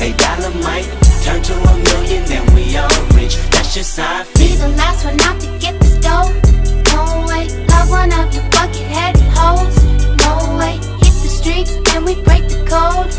They dynamite, turn to a million, then we all rich. That's just how I feel. Be the last one out to get this dough. No way, love one of your bucket headed hoes. No way, hit the streets and we break the code.